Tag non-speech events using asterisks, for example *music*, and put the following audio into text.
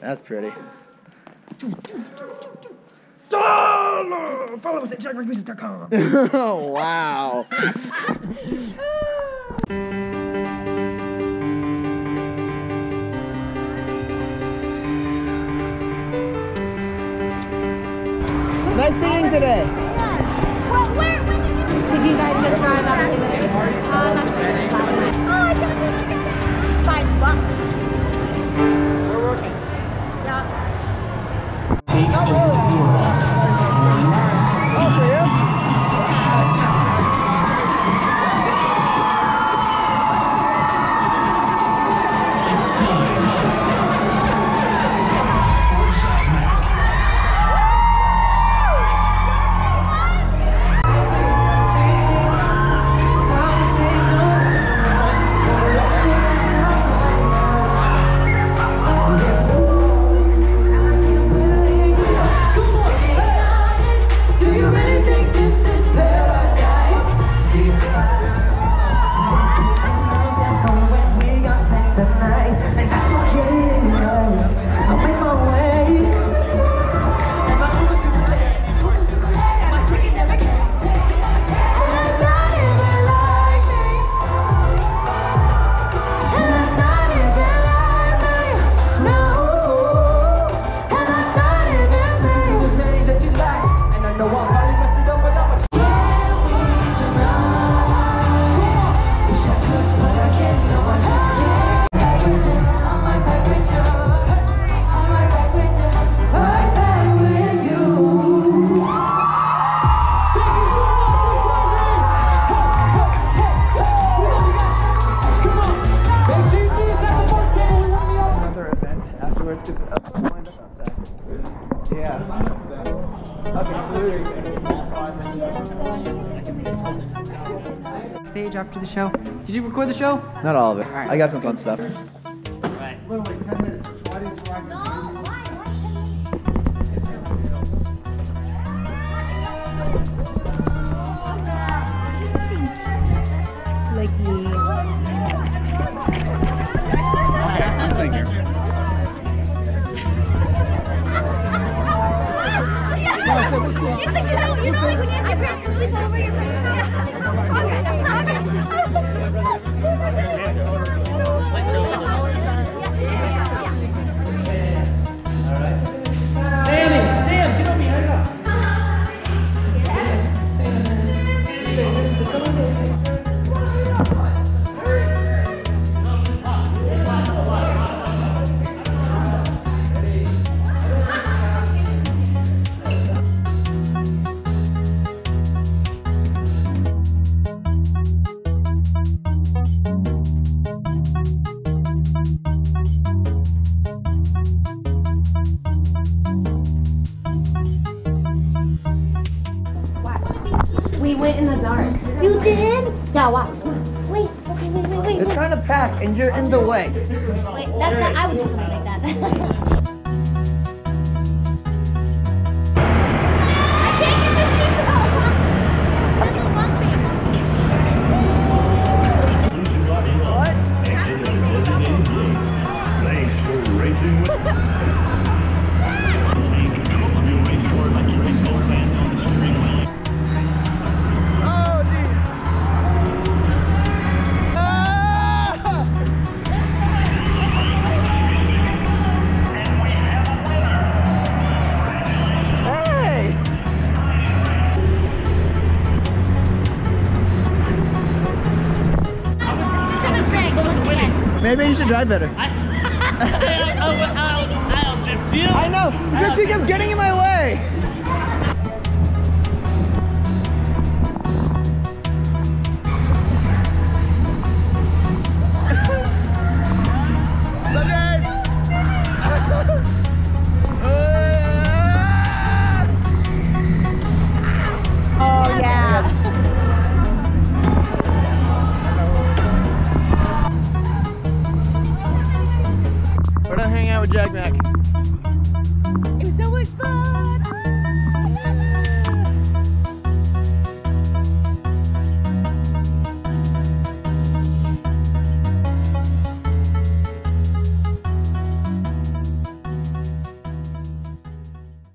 That's pretty. *laughs* Follow us at jackrockmusic.com. oh *laughs* wow. nice singing today. Did you guys just drive up afterwards because uh, lined up outside. Yeah. Stage after the show. Did you record the show? Not all of it. right. I got some fun stuff. It's like, you know, you know, like when you have your parents sleep over your parents. Sammy, You did? Yeah, watch. Wait, okay, wait, wait, wait. They're wait. trying to pack and you're in the way. Wait, that, that, I would do something like that. *laughs* Maybe you should drive better. I know, because she kept getting in my way. hang out with JAGMAC. It was so much fun.